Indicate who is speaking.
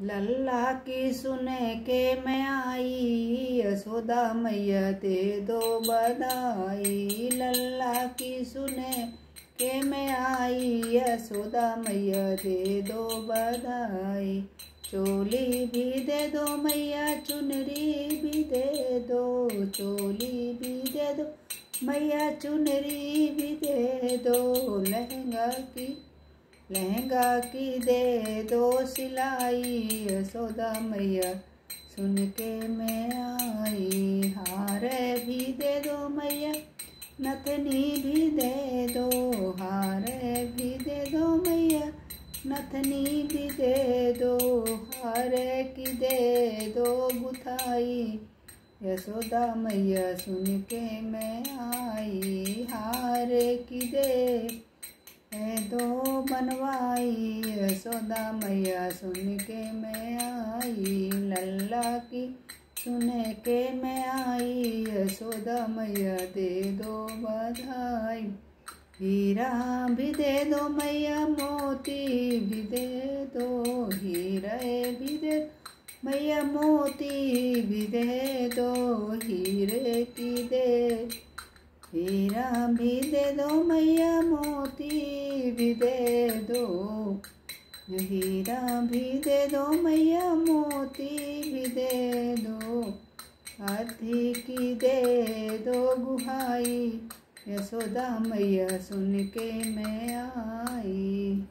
Speaker 1: लल्ला की सुने के मैं आई, यशोदा मैया ते दो बधाई। लल्ला की सुने के मैं आई, यशोदा मैया दे दो बधाई। चोली भी दे दो मैया, चुनरी भी दे दो। चोली भी दे दो मैया, चुनरी भी दे दो। लहंगा की लहंगा की दे दो सिलाई यशोदा मैया सुन के मैं आई। हार भी दे दो मैया, नथनी भी दे दो। हार भी दे दो मैया, नथनी भी दे दो। हार की दे दो बुथाई यशोदा मैया सुन के मैं आई। हार की दे दो बनवाई यशोदा मैया सुन के मैं आई, लल्ला की सुन के मैं आई यशोदा मैया दे दो बधाई। हीरा भी दे दो मैया मोती, भी दे दो हीरा भी दे मैया मोती, भी दे दो हीरे की दे। हीरा भी दे दो मैया मोती भी दे दो हीरा भी दे दो, मैया मोती भी दे दो हाथी की दे दो गुहाई, यशोदा मैया सुन के मैं आई।